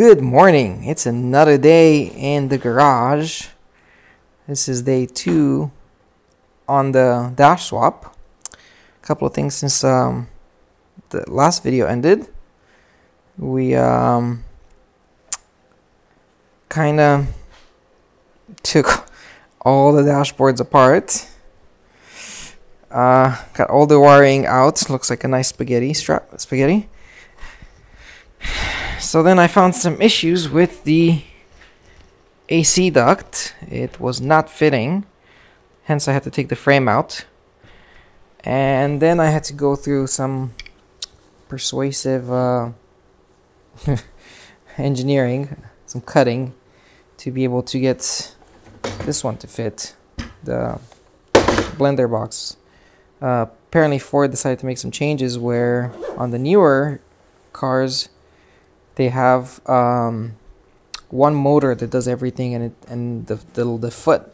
Good morning. It's another day in the garage. This is day two on the dash swap. A couple of things since um, the last video ended. We um, kind of took all the dashboards apart. Uh, got all the wiring out. Looks like a nice spaghetti strap. Spaghetti. So then I found some issues with the AC duct. It was not fitting. Hence I had to take the frame out. And then I had to go through some persuasive uh, engineering, some cutting to be able to get this one to fit the blender box. Uh, apparently Ford decided to make some changes where on the newer cars they have um, one motor that does everything, and it and the the, the foot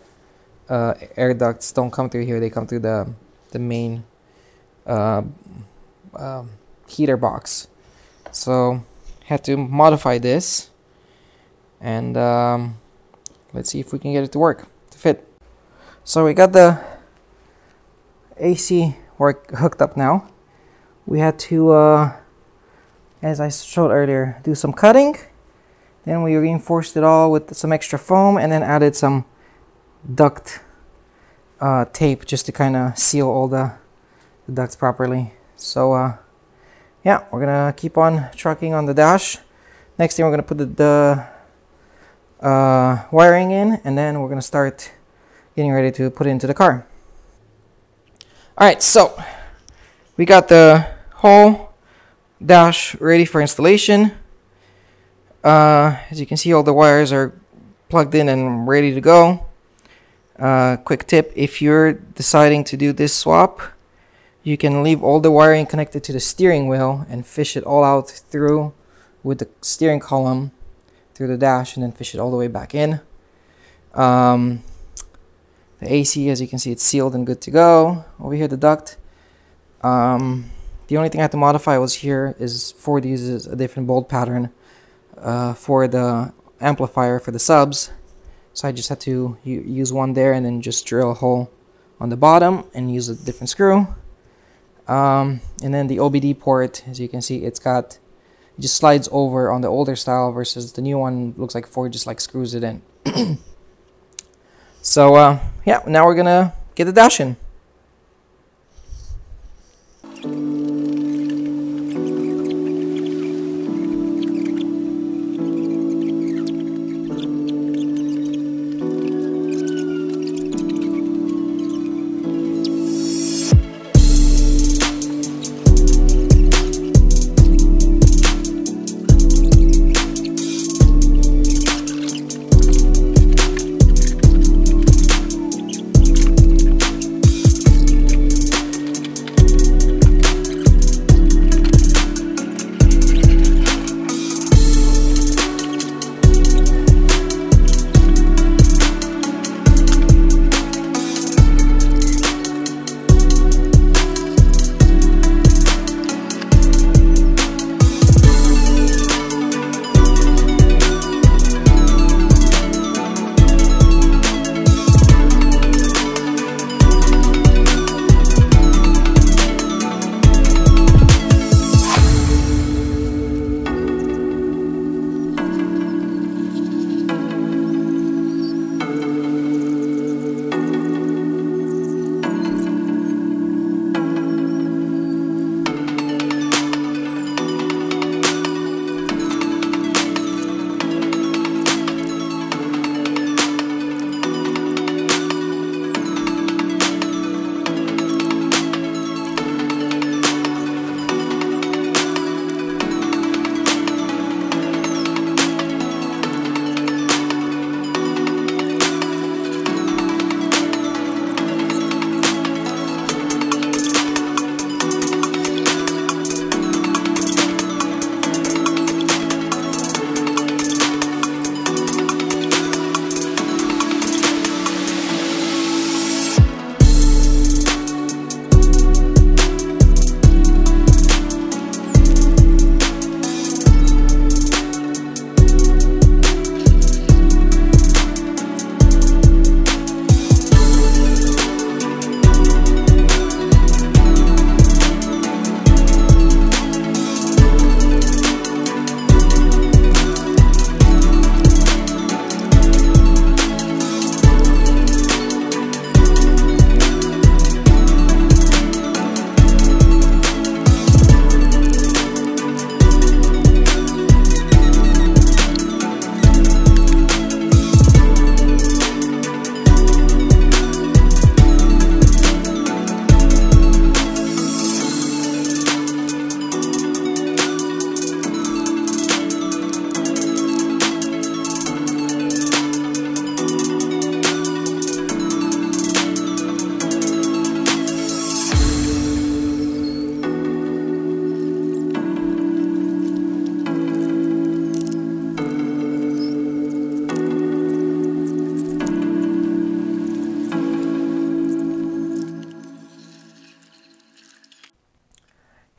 uh, air ducts don't come through here; they come through the the main uh, um, heater box. So had to modify this, and um, let's see if we can get it to work to fit. So we got the AC work hooked up now. We had to uh, as I showed earlier, do some cutting. Then we reinforced it all with some extra foam and then added some duct uh, tape just to kind of seal all the, the, ducts properly. So uh, yeah, we're gonna keep on trucking on the dash. Next thing we're gonna put the, the uh, wiring in and then we're gonna start getting ready to put it into the car. All right, so we got the whole dash ready for installation. Uh, as you can see, all the wires are plugged in and ready to go. Uh, quick tip, if you're deciding to do this swap, you can leave all the wiring connected to the steering wheel and fish it all out through with the steering column through the dash and then fish it all the way back in. Um, the AC, as you can see, it's sealed and good to go. Over here, the duct. Um, the only thing I had to modify was here is Ford uses a different bolt pattern uh, for the amplifier for the subs. So I just had to use one there and then just drill a hole on the bottom and use a different screw. Um, and then the OBD port, as you can see, it's got it just slides over on the older style versus the new one looks like Ford just like screws it in. so uh, yeah, now we're gonna get the dash in.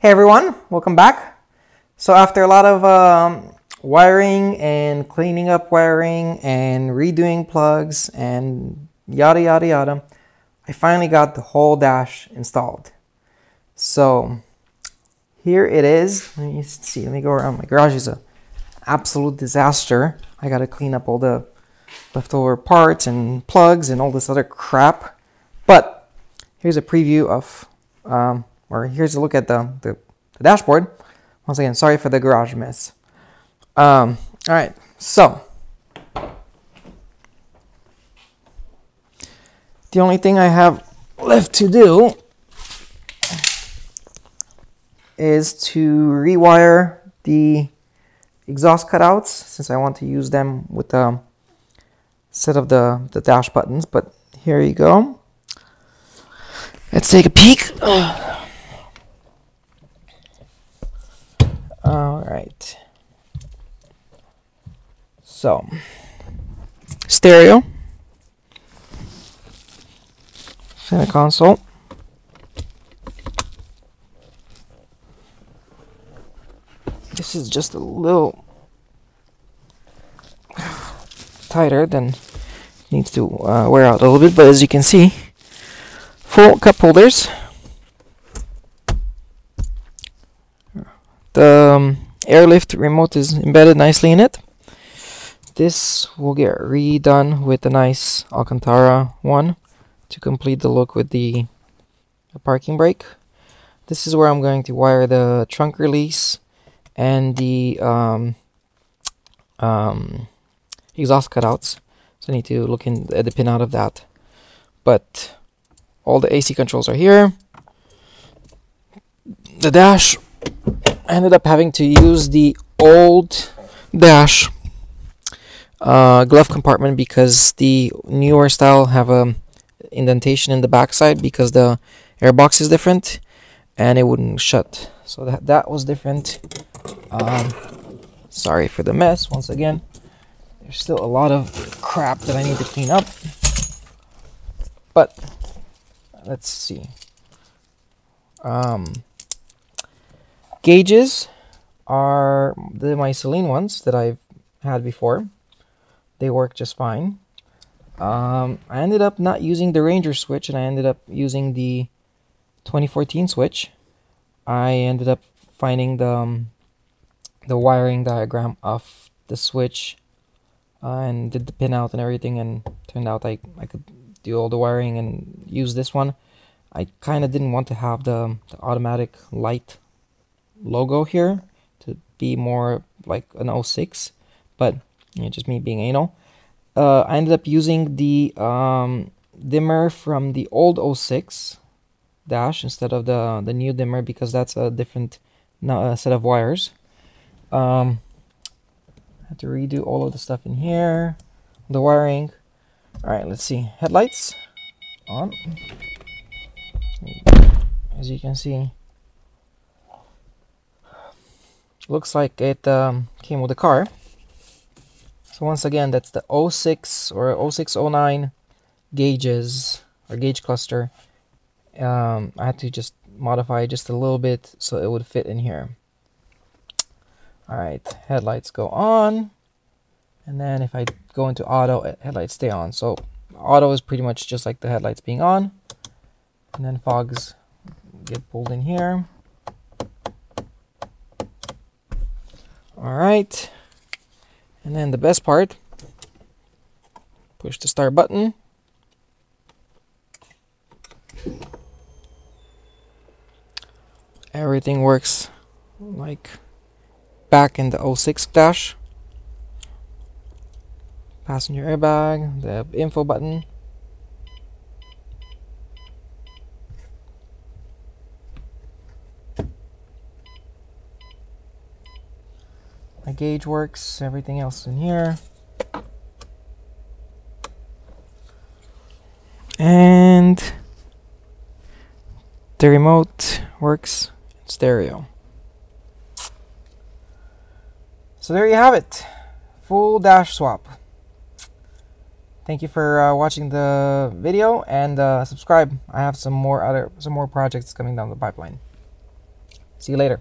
Hey everyone, welcome back. So after a lot of um, wiring and cleaning up wiring and redoing plugs and yada yada yada, I finally got the whole dash installed. So here it is. Let me see, let me go around. My garage is an absolute disaster. I gotta clean up all the leftover parts and plugs and all this other crap. But here's a preview of um, or here's a look at the, the, the dashboard. Once again, sorry for the garage mess. Um, all right, so the only thing I have left to do is to rewire the exhaust cutouts since I want to use them with the set of the, the dash buttons. But here you go. Let's take a peek. All right. So, stereo, center console. This is just a little tighter than needs to uh, wear out a little bit, but as you can see, full cup holders. The um, airlift remote is embedded nicely in it. This will get redone with a nice Alcantara one to complete the look with the, the parking brake. This is where I'm going to wire the trunk release and the um, um, exhaust cutouts. So I need to look in at the pin out of that. But all the AC controls are here. The dash I ended up having to use the old dash uh, glove compartment because the newer style have a indentation in the backside because the airbox is different and it wouldn't shut. So that that was different. Um, sorry for the mess once again. There's still a lot of crap that I need to clean up. But let's see. Um, Gauges are the my Celine ones that I've had before. They work just fine. Um, I ended up not using the Ranger switch and I ended up using the 2014 switch. I ended up finding the, um, the wiring diagram of the switch uh, and did the pinout and everything and turned out I, I could do all the wiring and use this one. I kind of didn't want to have the, the automatic light logo here to be more like an 06 but you know, just me being anal. Uh, I ended up using the um, dimmer from the old 06 dash instead of the the new dimmer because that's a different uh, set of wires. Um, I had to redo all of the stuff in here the wiring. All right let's see. Headlights on. As you can see looks like it um, came with the car. So once again that's the 06 or 0609 gauges or gauge cluster. Um, I had to just modify just a little bit so it would fit in here. Alright headlights go on. And then if I go into auto headlights stay on. So auto is pretty much just like the headlights being on. And then fogs get pulled in here All right. And then the best part, push the start button. Everything works like back in the 06 dash. Passenger airbag, the info button. My gauge works, everything else in here. And the remote works stereo. So there you have it. Full dash swap. Thank you for uh, watching the video and uh, subscribe. I have some more other some more projects coming down the pipeline. See you later.